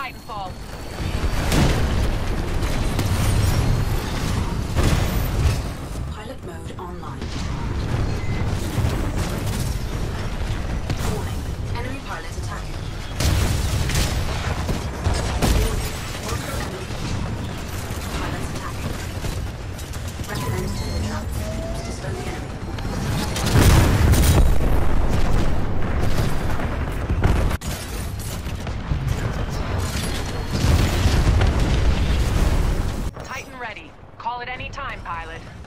Titanfall. ready. Call it any time, pilot.